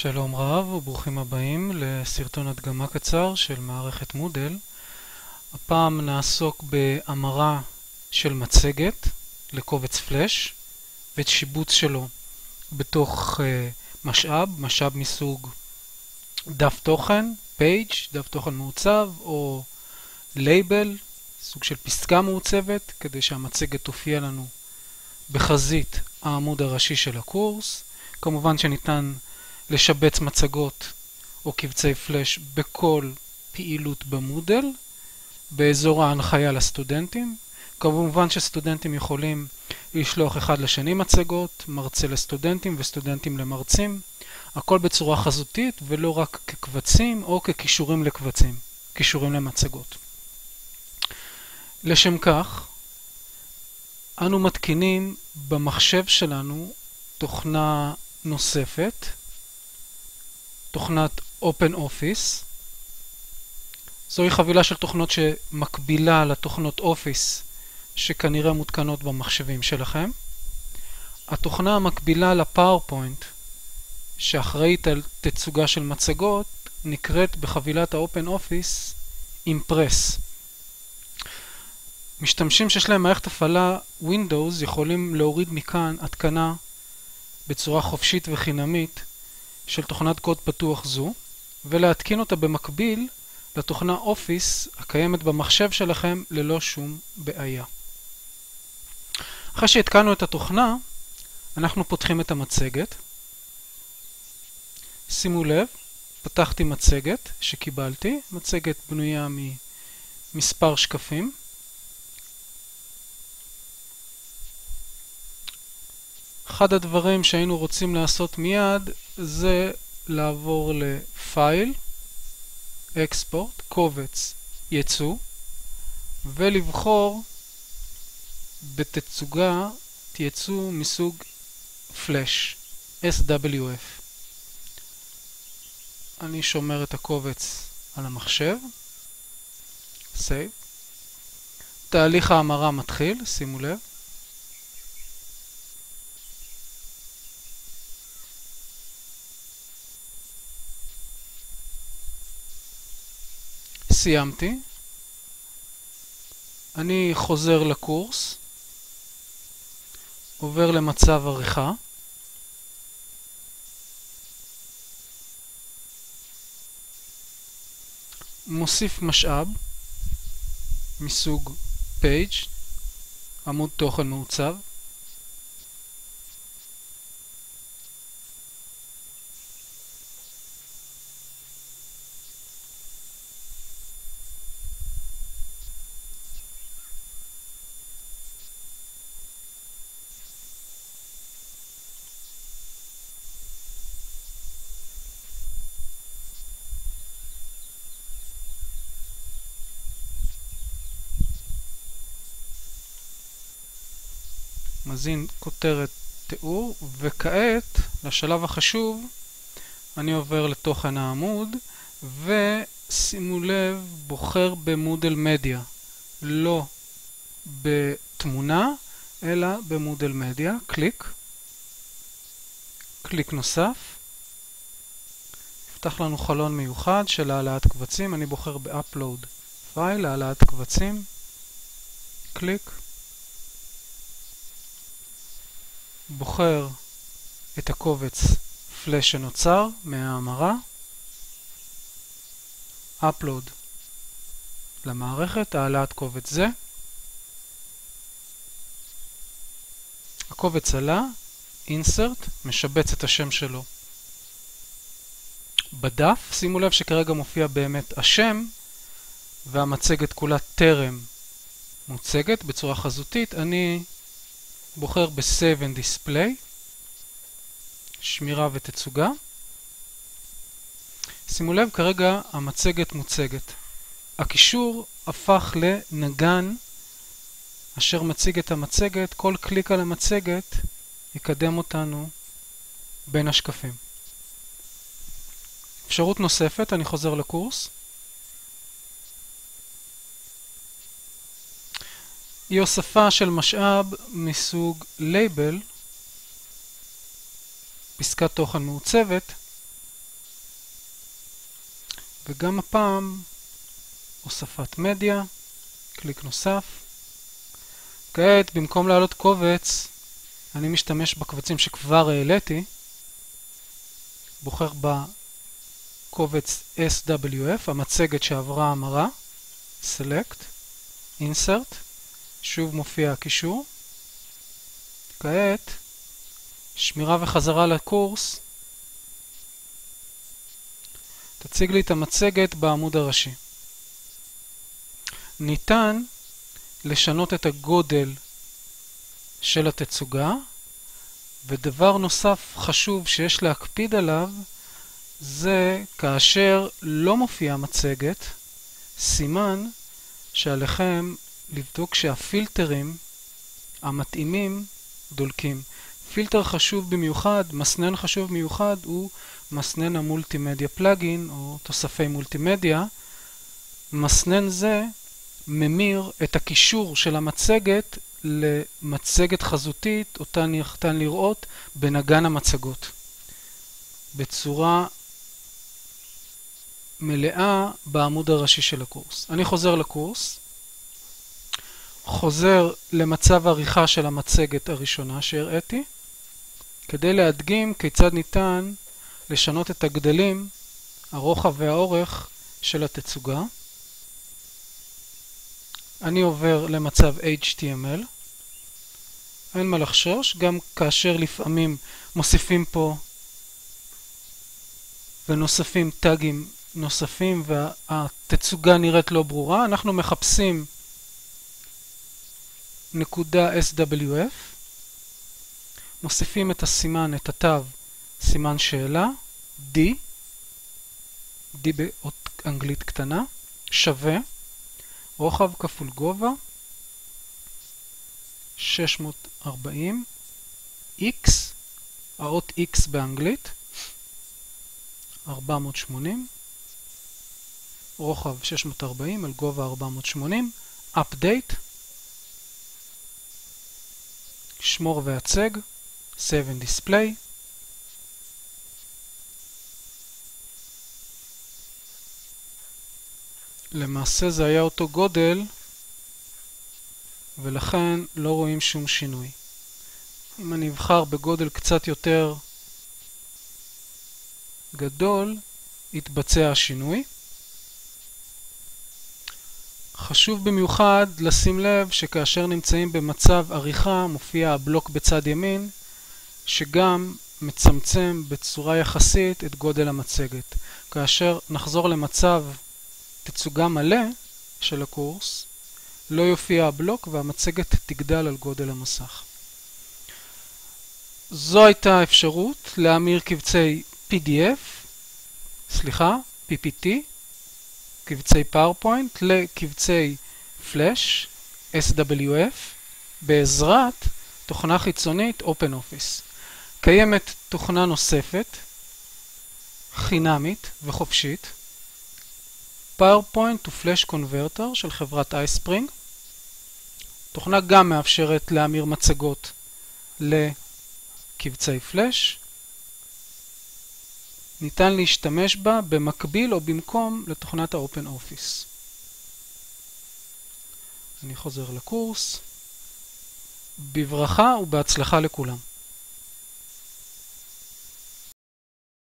שלום רב וברוכים הבאים לסרטון הדגמה קצר של מערכת מודל. הפעם נעסוק בהמרה של מצגת לקובץ פלאש ואת שיבוץ שלו בתוך uh, משאב, משאב מסוג דף תוכן, page, דף תוכן מעוצב, או label, סוג של פסקה מעוצבת, כדי שהמצגת תופיע לנו בחזית העמוד הראשי של הקורס. כמובן שניתן לשבץ מצגות או קבצי פלאש בכל פעילות במודל, באזור ההנחיה לסטודנטים. כמובן שסטודנטים יכולים לשלוח אחד לשני מצגות, מרצה לסטודנטים וסטודנטים למרצים, הכל בצורה חזותית ולא רק כקבצים או כקישורים לקבצים, קישורים למצגות. לשם כך, אנו מתקינים במחשב שלנו תוכנה נוספת, תוכנת Open Office. זוהי חבילה של תוכנות שמקבילה לתוכנות Office שכנראה מותקנות במחשבים שלכם. התוכנה המקבילה לפאורפוינט שאחראית על תצוגה של מצגות נקראת בחבילת ה-Open Office Impress. משתמשים שיש להם מערכת הפעלה Windows יכולים להוריד מכאן התקנה בצורה חופשית וחינמית של תוכנת קוד פתוח זו ולהתקין אותה במקביל לתוכנה Office הקיימת במחשב שלכם ללא שום בעיה. אחרי שהתקנו את התוכנה, אנחנו פותחים את המצגת. שימו לב, פתחתי מצגת שקיבלתי, מצגת בנויה ממספר שקפים. אחד הדברים שהיינו רוצים לעשות מיד זה לעבור לפייל, אקספורט, קובץ, ייצוא, ולבחור בתצוגה ייצוא מסוג פלאש, SWF. אני שומר את הקובץ על המחשב, Save. תהליך ההמרה מתחיל, שימו לב. סיימתי. אני חוזר לקורס, עובר למצב עריכה. מוסיף משאב מסוג page, עמוד תוכן מעוצב. מזין כותרת תיאור, וכעת, לשלב החשוב, אני עובר לתוכן העמוד, ושימו לב, בוחר במודל מדיה, לא בתמונה, אלא במודל מדיה, קליק, קליק נוסף, יפתח לנו חלון מיוחד של העלאת קבצים, אני בוחר ב- upload file, העלאת קבצים, קליק, בוחר את הקובץ פלאש שנוצר מההמרה, upload למערכת, העלאת קובץ זה. הקובץ עלה, insert, משבץ את השם שלו בדף. שימו לב שכרגע מופיע באמת השם והמצגת כולה טרם מוצגת בצורה חזותית. אני בוחר ב-Save and Display, שמירה ותצוגה. שימו לב, כרגע המצגת מוצגת. הקישור הפך לנגן אשר מציג את המצגת, כל קליק על המצגת יקדם אותנו בין השקפים. אפשרות נוספת, אני חוזר לקורס. היא הוספה של משאב מסוג label, פסקת תוכן מעוצבת, וגם הפעם הוספת מדיה, קליק נוסף. כעת, במקום להעלות קובץ, אני משתמש בקבצים שכבר העליתי, בוחר בקובץ SWF, המצגת שעברה המרה, Select, Insert, שוב מופיע הקישור. כעת, שמירה וחזרה לקורס, תציג לי את המצגת בעמוד הראשי. ניתן לשנות את הגודל של התצוגה, ודבר נוסף חשוב שיש להקפיד עליו, זה כאשר לא מופיעה מצגת, סימן שעליכם לבדוק שהפילטרים המתאימים דולקים. פילטר חשוב במיוחד, מסנן חשוב במיוחד, הוא מסנן המולטימדיה פלאגין או תוספי מולטימדיה. מסנן זה ממיר את הקישור של המצגת למצגת חזותית, אותה ניתן לראות בנגן המצגות. בצורה מלאה בעמוד הראשי של הקורס. אני חוזר לקורס, חוזר למצב העריכה של המצגת הראשונה שהראיתי, כדי להדגים כיצד ניתן לשנות את הגדלים, הרוחב והאורך של התצוגה. אני עובר למצב HTML. אין מה לחשוש, גם כאשר לפעמים מוסיפים פה ונוספים טאגים נוספים והתצוגה נראית לא ברורה, אנחנו מחפשים נקודה SWF, מוסיפים את הסימן, את התו, סימן שאלה, D, D באות אנגלית קטנה, שווה, רוחב כפול גובה, 640, X, האות X באנגלית, 480, רוחב 640 על גובה 480, update, שמור והצג, save and display, למעשה זה היה אותו גודל ולכן לא רואים שום שינוי. אם אני אבחר בגודל קצת יותר גדול, יתבצע השינוי. חשוב במיוחד לשים לב שכאשר נמצאים במצב עריכה מופיע הבלוק בצד ימין שגם מצמצם בצורה יחסית את גודל המצגת. כאשר נחזור למצב תצוגה מלא של הקורס, לא יופיע הבלוק והמצגת תגדל על גודל המסך. זו הייתה האפשרות להמיר קבצי PDF, סליחה, PPT, קבצי PowerPoint לקבצי Flash, SWF, בעזרת תוכנה חיצונית OpenOffice. קיימת תוכנה נוספת, חינמית וחופשית, PowerPoint to Flash Converter של חברת אייספרינג. תוכנה גם מאפשרת להמיר מצגות לקבצי פלאש. ניתן להשתמש בה במקביל או במקום לתוכנת ה-Open Office. אני חוזר לקורס. בברכה ובהצלחה לכולם.